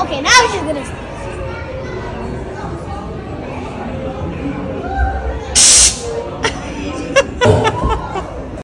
Okay, now she's gonna.